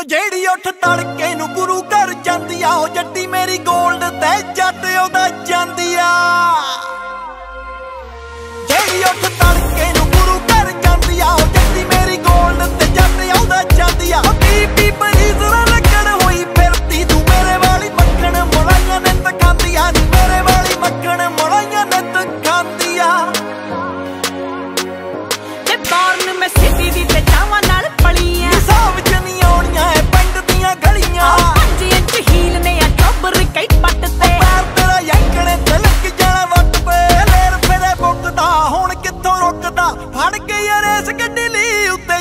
ਉਹ ਜਿਹੜੀ ਉੱਠ ਤੜਕੇ ਨੂੰ ਗੁਰੂ ਘਰ ਜਾਂਦੀ ਆ, ਉਹ ਜੱਟੀ ਮੇਰੀ 골ਡ ਤੇ ਜੱਟ ਉਹਦਾ ਜਾਂਦੀ ਆ। ਜਿਹੜੀ ਉੱਠ ਤੜਕੇ ਨੂੰ ਗੁਰੂ ਘਰ ਜਾਂਦੀ ਆ, ਉਹ ਜੱਟੀ ਮੇਰੀ 골ਡ ਤੇ ਜੱਟ ਉਹਦਾ ਜਾਂਦੀ ਆ। ਬੀਬੀ ਬਣੀ ਜ਼ਰਾ ਲੱਗਣ ਹੋਈ ਫਿਰਦੀ, ਤੂੰ ਮੇਰੇ ਵਾਲੀ ਮੱਖਣ ਮੋਲਾਈਆਂ ਨੇ ਤਾਂ ਖਾਂਦੀ ਆ ਮੇਰੇ ਵਾਲੀ ਮੱਖਣ ਮੋਲਾਈਆਂ ਨੇ ਤਾਂ ਆ। ਤੇ ਬਾਰਨ ਮੈਂ ਸਿੱਧੀ ਦੀ ਤੇ ਜਾਵਾਂ ਕੇ ਯਾਰ ਇਸ ਗੱਡੀ ਲਈ ਉੱਤੇ